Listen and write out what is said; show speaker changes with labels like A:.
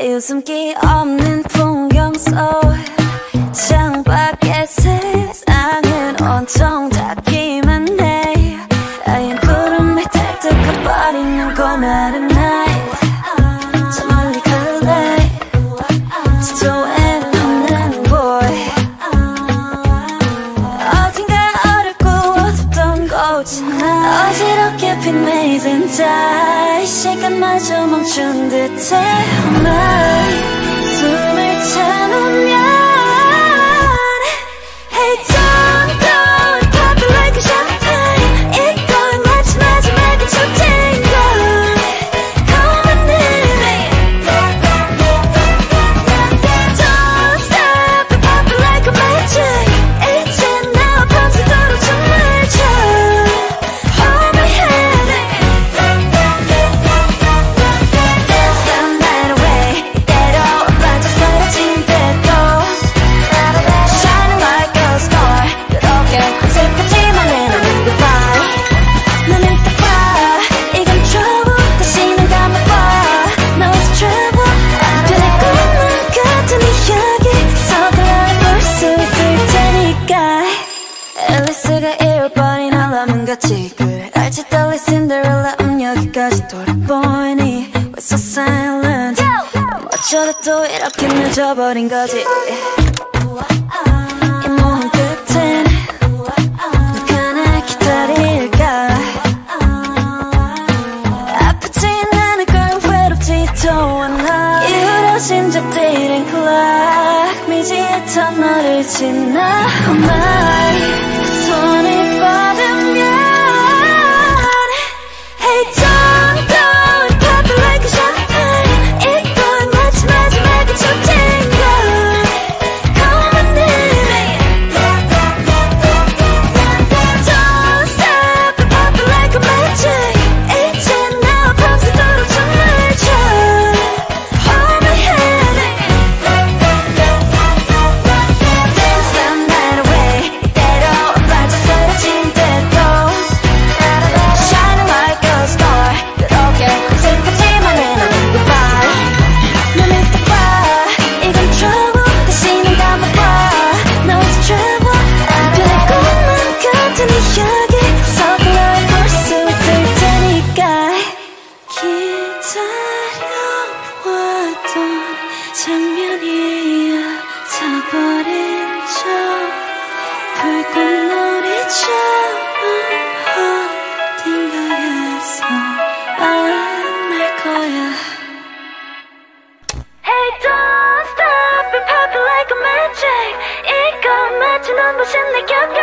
A: 웃음기 없는 풍경 속 창밖의 세상은 온통 닫기만 해. 하얀 구름에 탁탁해버리는 고나른 night 저 멀리 갈래. 지도에는 없는 boy 어딘가 어렵고 어둡던 곳 어지럽게 핀메이든 다 시간마저 멈춘 듯해 앨리스가 잃어버린 같이 그래 알지 떨리 신데렐라 음 여기까지 돌아보니 We're so silent. 어쩌다 또 이렇게 늦어버린 거지? 이 몸은 끝엔 누가 날 기다릴까? 아프지 않을 걸 외롭지도 않아 이루어진 잡들은 clock 미지했던 너를 지나. Oh my 장면이야 타버린 저 불꽃놀이처럼 어딘가에서 만날 거야 Hey don't stop and pop it like a magic 이건 마치 눈부신 내 곁에